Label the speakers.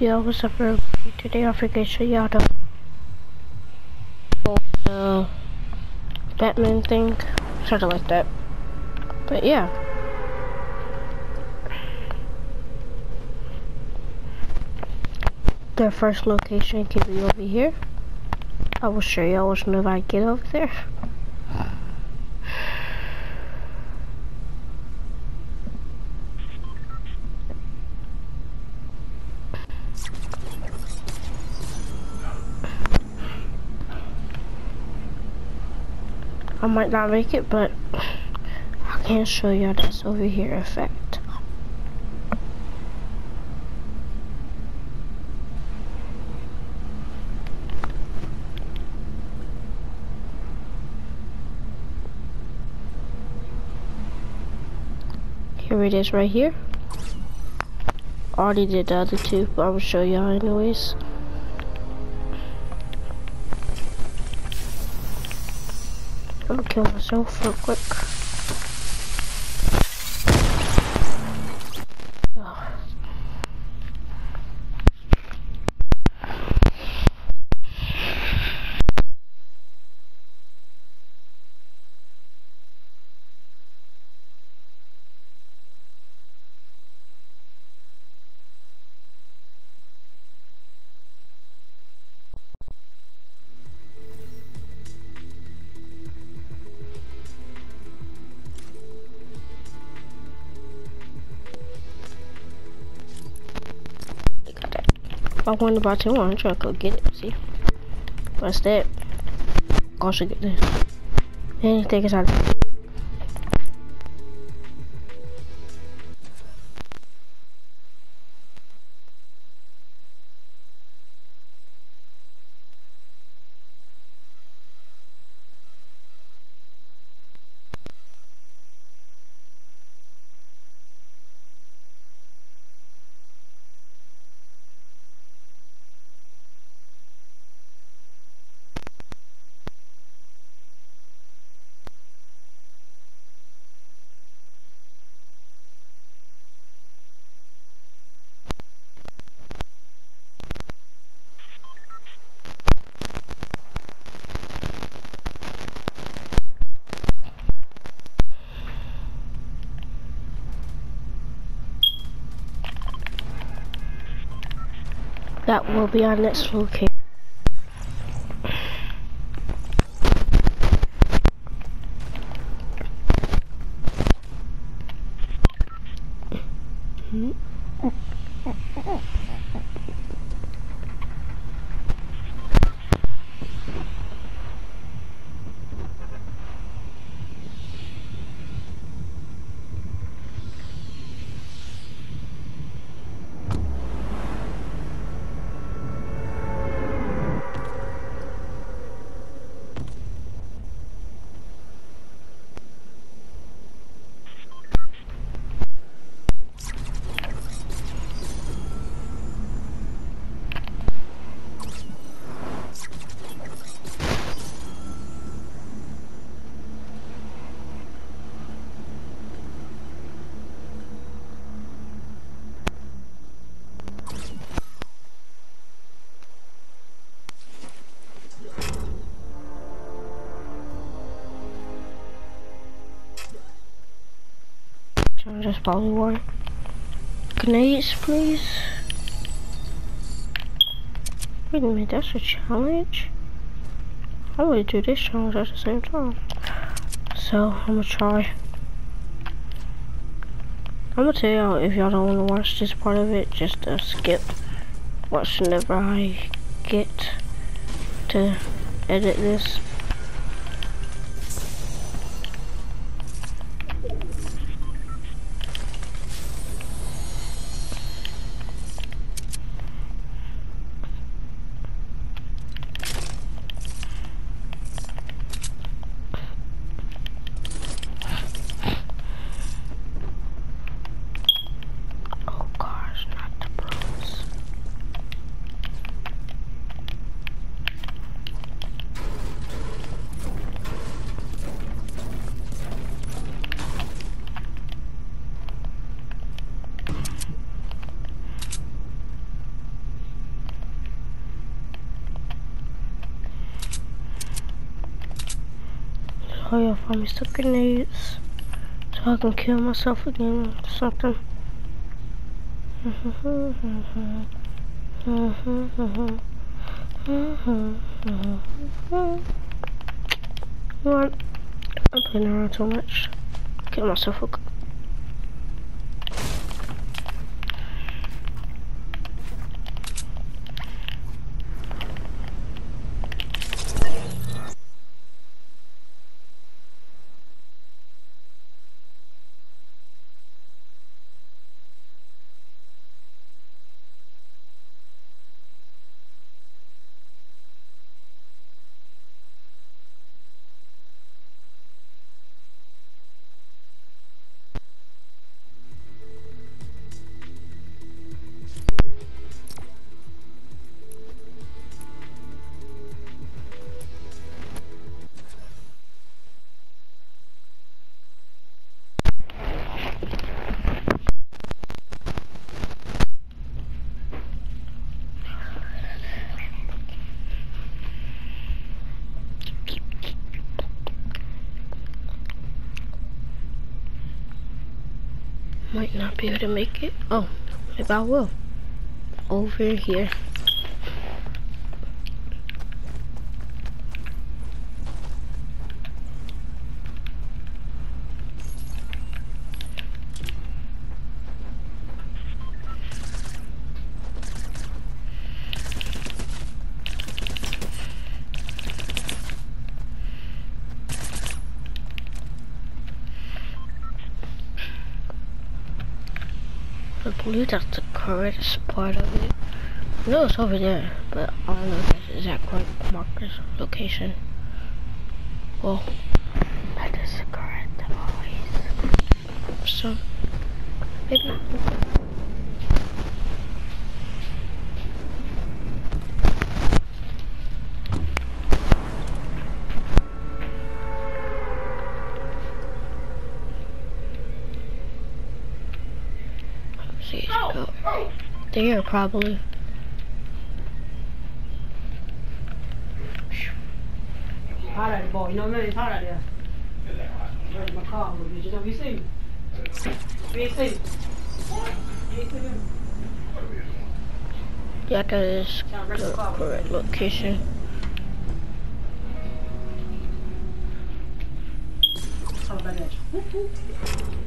Speaker 1: Yo, what's up everybody? Today I figured show y'all the uh, Batman thing, something like that. But yeah. The first location can be over here. I will show y'all once I get over there. I might not make it, but I can show y'all this over here effect. Here it is right here. Already did the other two, but I will show y'all anyways. Gonna kill myself real quick. If I wanted to buy two, I'm trying to go get it. See? What's that? Also get this. Anything is out. That will be our next location. just one. Grenades, please. Wait a minute, that's a challenge? I would do this challenge at the same time. So, I'm gonna try. I'm gonna tell y'all if y'all don't wanna watch this part of it, just uh, skip. Watch whenever I get to edit this. Hurry up find me some grenades so I can kill myself again or something. what? I'm playing around too much. Get myself a Might not be able to make it. Oh, maybe I will. Over here. I believe that's the correct part of it. No, it's over there, but I don't know if that's exact right marker's location. Well, that is correct always. So, maybe. See, go there probably.
Speaker 2: Para det boy, no man, para det. Where's my car? Did you know we see? We see.
Speaker 1: Yeah, that is the correct location.
Speaker 2: That?